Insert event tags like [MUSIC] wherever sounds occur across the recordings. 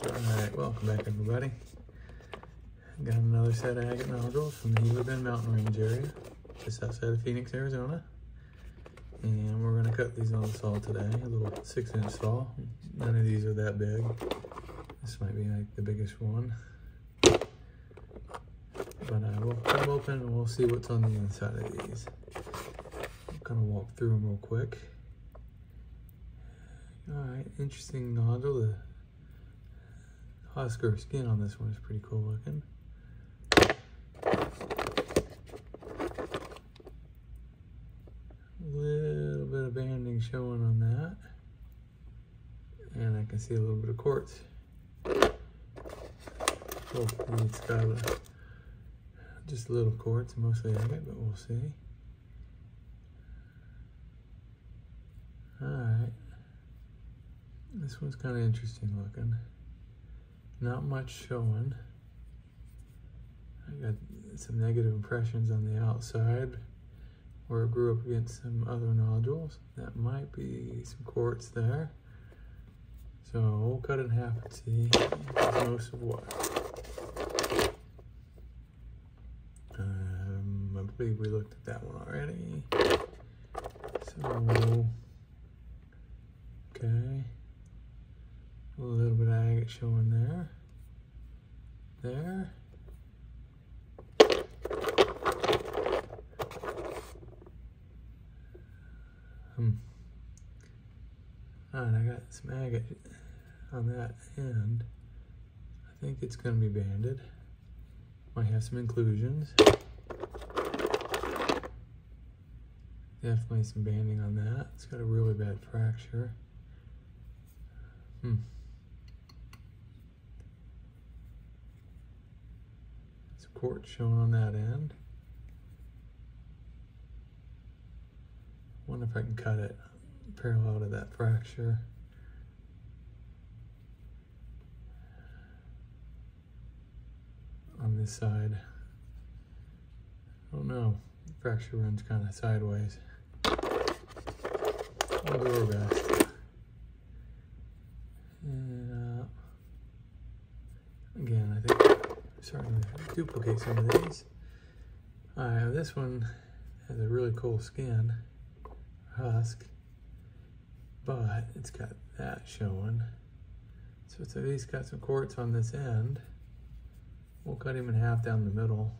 Alright, welcome back everybody. Got another set of agate nodules from the Gila Bend Mountain Range area, just outside of Phoenix, Arizona. And we're gonna cut these on the saw today, a little six inch saw. None of these are that big. This might be like the biggest one. But uh, we'll cut them open and we'll see what's on the inside of these. I'm gonna walk through them real quick. Alright, interesting nodule. Husk or skin on this one is pretty cool looking. Little bit of banding showing on that. And I can see a little bit of quartz. Hopefully it's got a, just a little quartz, mostly agate, but we'll see. Alright. This one's kind of interesting looking. Not much showing. I got some negative impressions on the outside where it grew up against some other nodules. That might be some quartz there. So we'll cut it in half and see most of what. Um, I believe we looked at that one already. So, okay. A little bit of agate showing there. There. Hmm. Alright, I got some agate on that end. I think it's going to be banded. Might have some inclusions. Definitely some banding on that. It's got a really bad fracture. Hmm. Some quartz showing on that end. Wonder if I can cut it parallel to that fracture. On this side. I don't know. The fracture runs kind of sideways. I'll do our best. And, uh, again, I think I'm starting to duplicate some of these. Uh, this one has a really cool skin husk, but it's got that showing. So it's at least got some quartz on this end. We'll cut him in half down the middle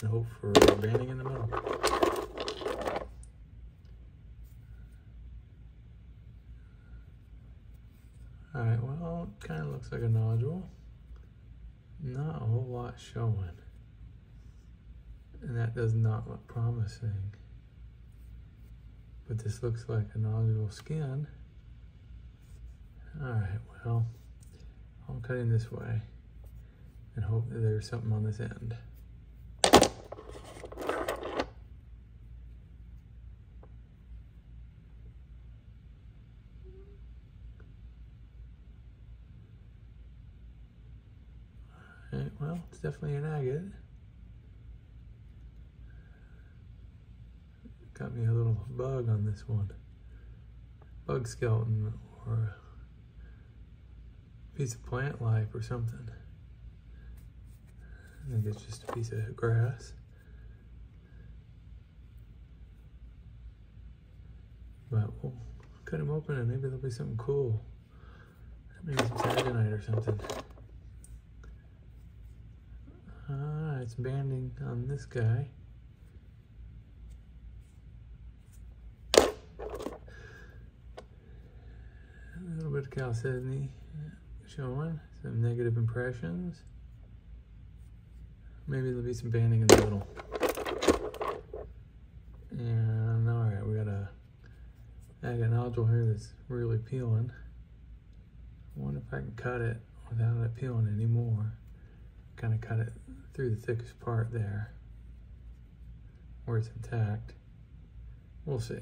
and hope for banding in the middle. All right, well, it kind of looks like a nodule. Not a whole lot showing. And that does not look promising. But this looks like a nodule skin. All right, well, I'm cutting this way and hope that there's something on this end. All right, well, it's definitely an agate. Got me a little bug on this one. Bug skeleton or piece of plant life or something. I think it's just a piece of grass. But we'll cut him open and maybe there'll be something cool. Maybe some sagenite or something. It's banding on this guy. A little bit of chalcedony showing, some negative impressions. Maybe there'll be some banding in the middle. And all right, we got a agate nodule here that's really peeling. I wonder if I can cut it without it peeling anymore. Kind of cut it through the thickest part there, where it's intact. We'll see.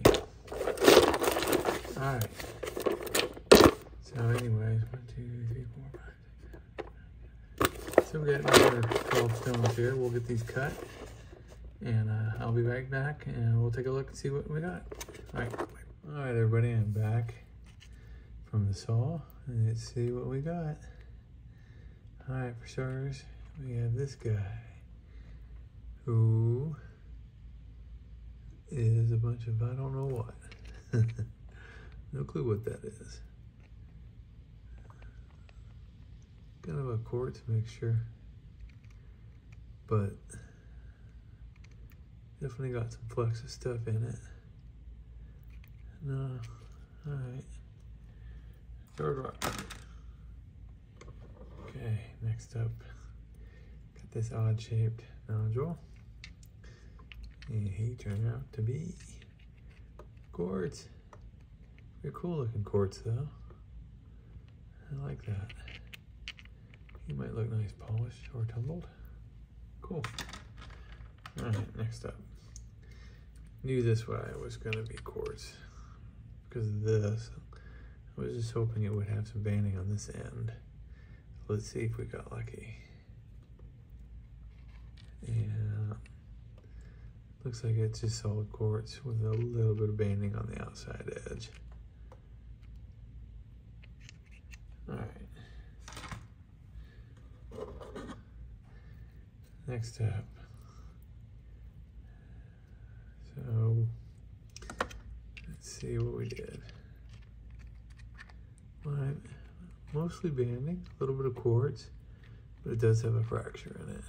All right. So anyways, one, two, three, four, five, six, seven. So we got another 12 stones here. We'll get these cut. And uh, I'll be right back and we'll take a look and see what we got. All right. All right, everybody, I'm back from the saw. Let's see what we got. All right, for starters, we have this guy who is a bunch of I don't know what. [LAUGHS] no clue what that is. Kind of a quartz mixture, but definitely got some Fluxus stuff in it. No, all right. Third rock. Okay, next up, this odd shaped nodule. Uh, and he turned out to be quartz. Very cool looking quartz though. I like that. He might look nice polished or tumbled. Cool. Alright, next up. Knew this one was gonna be quartz because of this. I was just hoping it would have some banding on this end. Let's see if we got lucky. Yeah. Looks like it's just solid quartz with a little bit of banding on the outside edge. Alright. Next up. So, let's see what we did. Right. Mostly banding, a little bit of quartz, but it does have a fracture in it.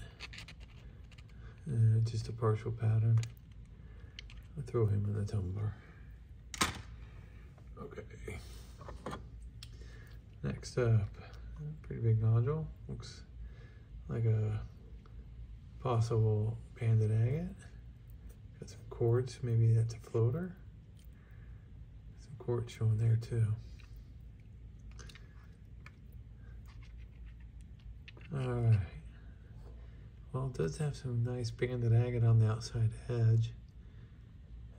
Uh, just a partial pattern. I'll throw him in the tumbler. Okay. Next up, pretty big nodule. Looks like a possible banded agate. Got some quartz, maybe that's a floater. Some quartz showing there too. All right. Well, it does have some nice banded agate on the outside edge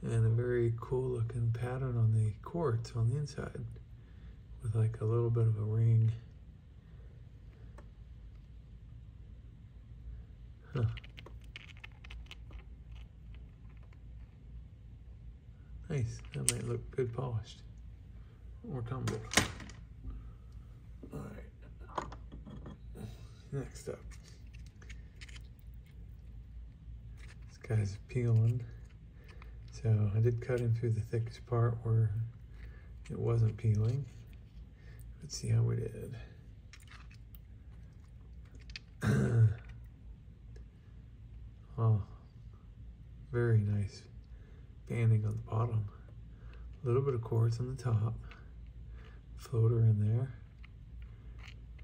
and a very cool looking pattern on the quartz on the inside with like a little bit of a ring. Huh. Nice, that might look good polished or tumbled. All right, next up. Peeling. So I did cut him through the thickest part where it wasn't peeling. Let's see how we did. [CLEARS THROAT] oh, very nice banding on the bottom. A little bit of quartz on the top. Floater in there.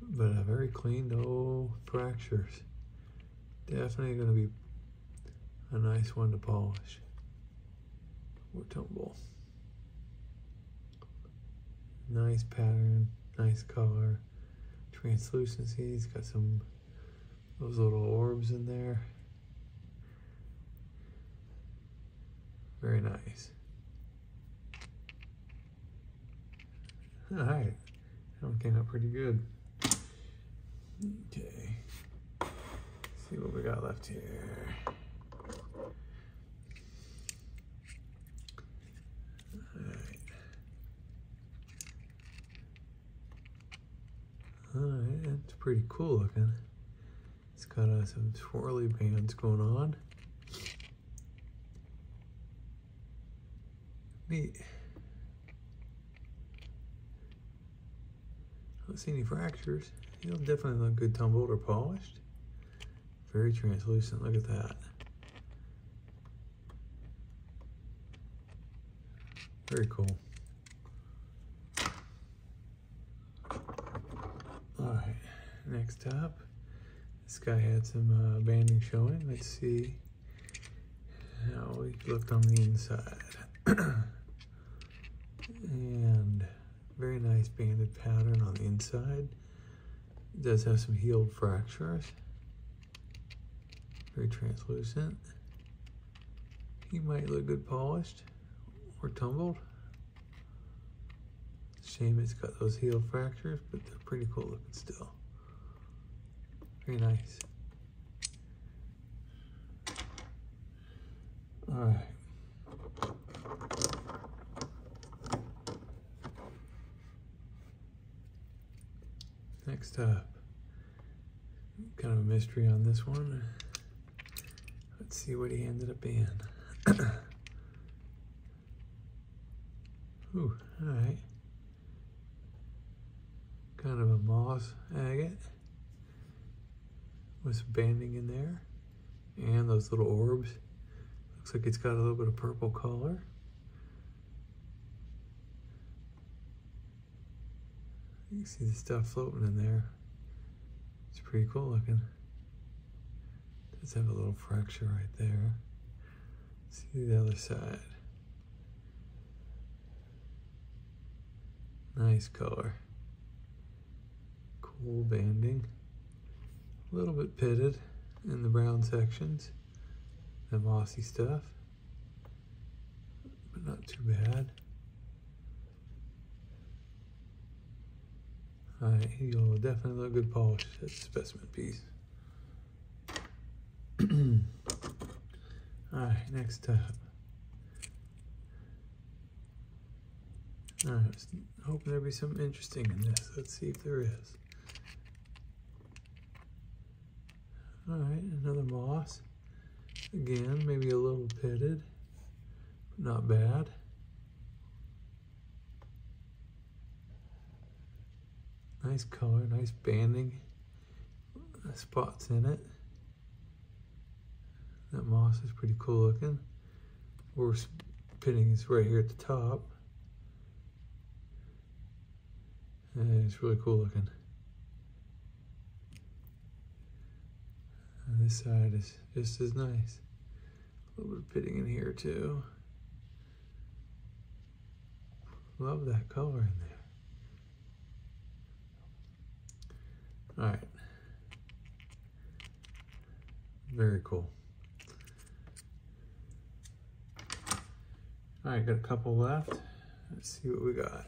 But a very clean, no fractures. Definitely going to be a nice one to polish or tumble. Nice pattern, nice color, translucency. It's got some those little orbs in there. Very nice. All right, that one came out pretty good. Okay, Let's see what we got left here. Alright, it's pretty cool looking. It's got uh, some swirly bands going on. Neat. I don't see any fractures. He'll definitely look good tumbled or polished. Very translucent, look at that. Very cool. Next up. This guy had some uh, banding showing. Let's see how we looked on the inside. [CLEARS THROAT] and very nice banded pattern on the inside. It does have some healed fractures. Very translucent. He might look good polished or tumbled. Shame it's got those healed fractures, but they're pretty cool looking still. Very nice. All right. Next up, Kind of a mystery on this one. Let's see what he ended up being. [COUGHS] Ooh, all right. Kind of a moss agate with some banding in there those little orbs. Looks like it's got a little bit of purple color. You see the stuff floating in there. It's pretty cool looking. Does have a little fracture right there. See the other side. Nice color. Cool banding. A little bit pitted in the brown sections. The mossy stuff. But not too bad. Alright, he'll definitely look good polished. A specimen piece. [CLEARS THROAT] Alright, next up. Alright, hoping there'll be something interesting in this. Let's see if there is. Alright, another moss. Again, maybe a little pitted, but not bad. Nice color, nice banding, spots in it. That moss is pretty cool looking. Worst pitting is right here at the top. And it's really cool looking. And this side is just as nice. A little bit of pitting in here too. Love that color in there. All right. Very cool. All right, got a couple left. Let's see what we got.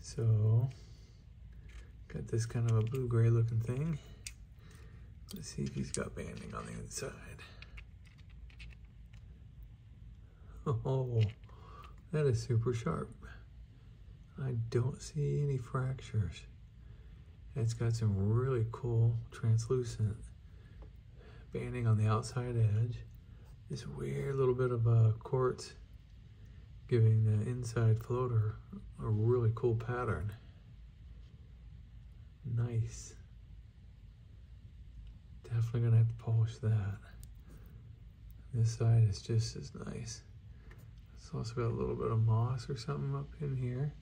So, got this kind of a blue-gray looking thing. Let's see if he's got banding on the inside. Oh, that is super sharp. I don't see any fractures. It's got some really cool translucent banding on the outside edge. This weird little bit of a quartz giving the inside floater a really cool pattern. Nice. Definitely gonna have to polish that. This side is just as nice. It's also got a little bit of moss or something up in here.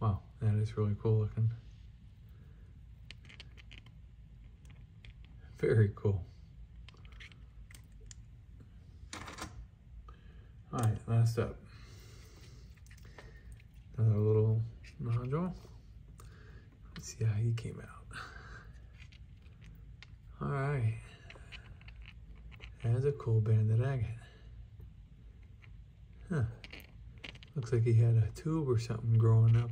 Wow, that is really cool looking. Very cool. All right, last up. Another little nodule. See how he came out. All right. That's a cool banded agate. Huh. Looks like he had a tube or something growing up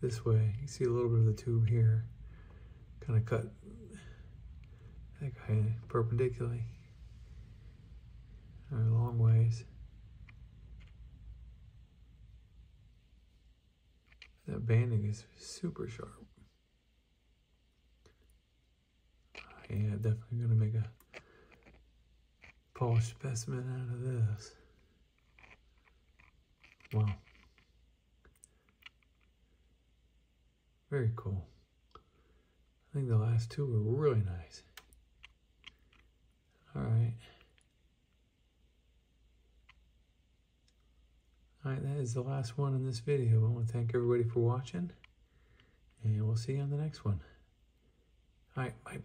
this way. You see a little bit of the tube here. Kind of cut that guy perpendicularly. A long ways. That banding is super sharp. Yeah, definitely gonna make a polished specimen out of this. Wow. Very cool. I think the last two were really nice. All right. All right, that is the last one in this video. I want to thank everybody for watching, and we'll see you on the next one. All right, bye.